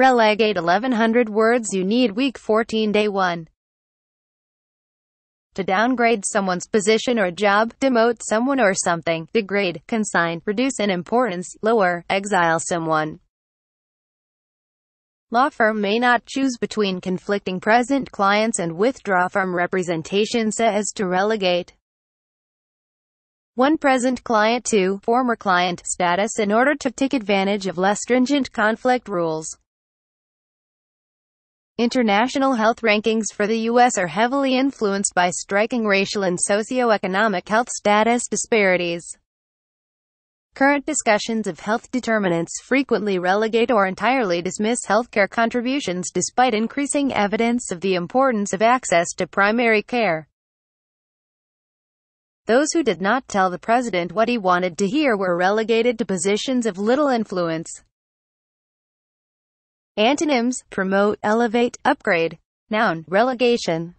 Relegate 1100 words you need week 14 day 1. To downgrade someone's position or job, demote someone or something, degrade, consign, reduce in importance, lower, exile someone. Law firm may not choose between conflicting present clients and withdraw from representation so as to relegate one present client to former client status in order to take advantage of less stringent conflict rules. International health rankings for the U.S. are heavily influenced by striking racial and socioeconomic health status disparities. Current discussions of health determinants frequently relegate or entirely dismiss healthcare contributions despite increasing evidence of the importance of access to primary care. Those who did not tell the president what he wanted to hear were relegated to positions of little influence. Antonyms, promote, elevate, upgrade. Noun, relegation.